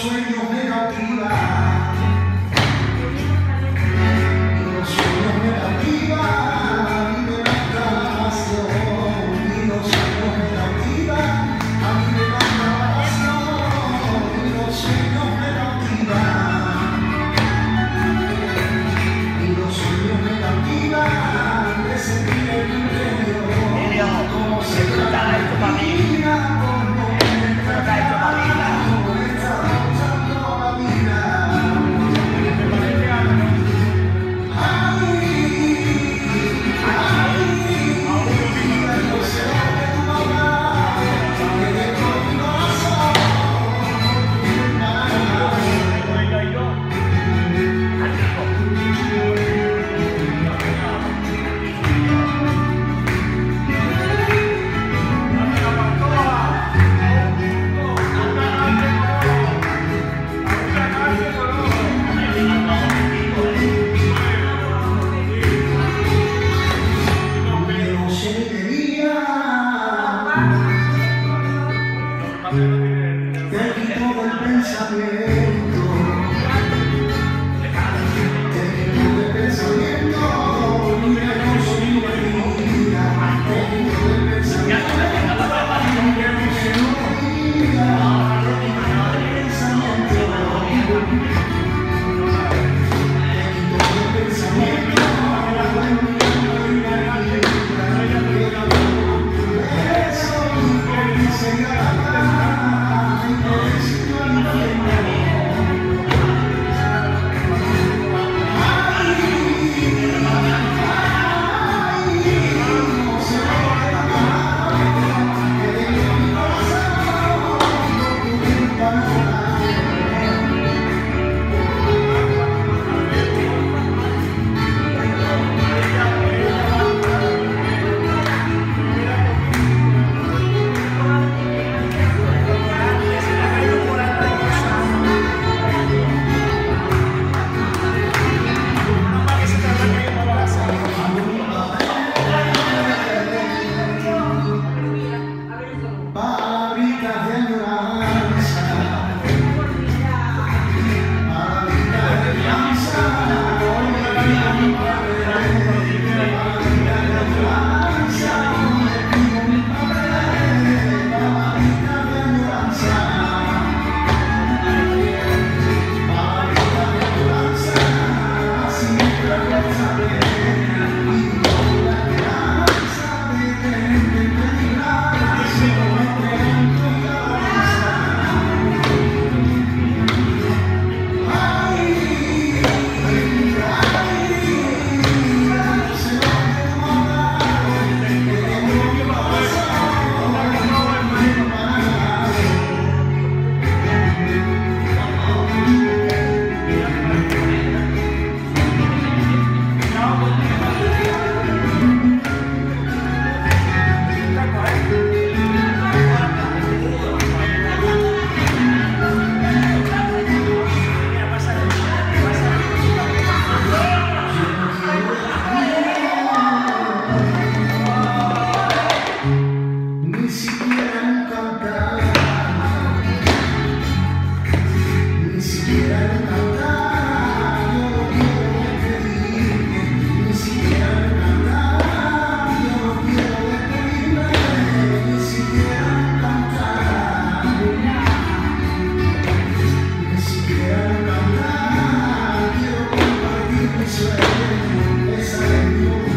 свою quito Senhor,